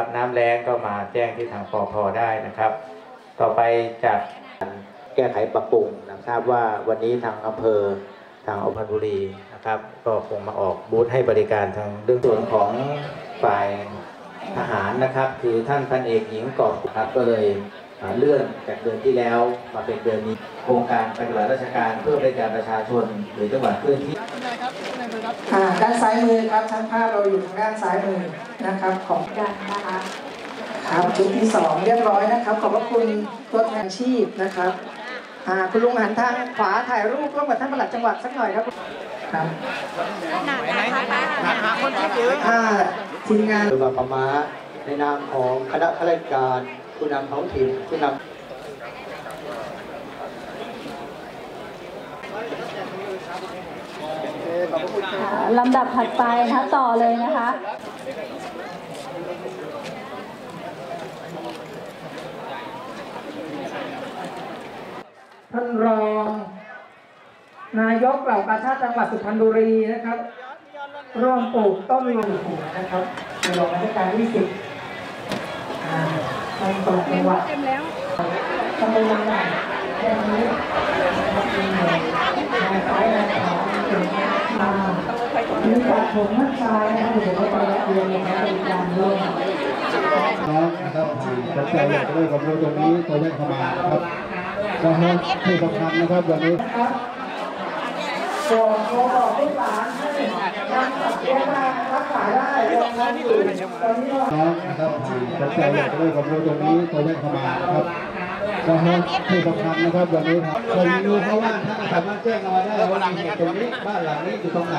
รับน้ำแรงก็มาแจ้งที่ทางปอพได้นะครับ ต่อไปจากแก้ไขปรับปรุงนะทราบว่าวันนี้ทางอำเภอทางอภันบุรีนะครับ ก็คงมาออกบูธให้บริการทางเรื่องส่วนของฝ่ายทหารนะครับ คือท่านพันเอกหญิงกอบครับก็เลยเลื่อนจากเดือนที่แล้วมาเป็นเดือนนี้โครงการปฏิบัติราชการเพื่อบริการประชาชนหรือจังหวัดพื้นที่ ด้านซ้ายมือครับช่างภาพเราอยู่ทางด้านซ้ายมือนะครับของกันนะคะครับชุดที่สองเรียบร้อยนะครับ ขอบพระคุณตัวแทนชีพนะครับอ่าคุณลุงหันทางขวาถ่ายรูปร่วมกับท่านปลัดจังหวัดสักหน่อยครับครับหนักนะคะอ่าทีมงานหรือว่าประมาในนามของคณะข้าราชการผู้นำท้องถิ่นผู้นำ ลำดับถัดไปนะคะต่อเลยนะคะท่านรอง นายกเหล่ากาชาติจังหวัดสุพรรณบุรีนะครับร่วมปลูกต้นลงหัวนะครับในหลวงรัชกาลที่สิบอ่าท่านตจังหวัดตำบลลำใหญ่แค่นี้นายซ้ายนายขวาถึงมา มีปัดผมท่านชายนะครับเดี๋ยวเราไปรับเรียนนะครับเป็นการร่วมน้องนะครับสนใจอยากจะได้ความรู้ตรงนี้โทรแจ้เข้ามาครับนะฮะที่สำคัญนะครับวันนี้บส่งโทรบอกลูกหลานให้นำเสียงมารักษาได้รวมทั้งอยู่ตอนนี้ก็น้องนะครับสนใจอยากจะได้ความรู้ตรงนี้โทรแจ้เข้ามาครับนะฮะที่สำคัญนะครับวันนี้ครับคนรู้เพราะว่าท่าสามารถแจ้งเอาไว้ได้ว่ามีเหตุตรงนี้บ้านหลังนี้อยู่ตรงไหน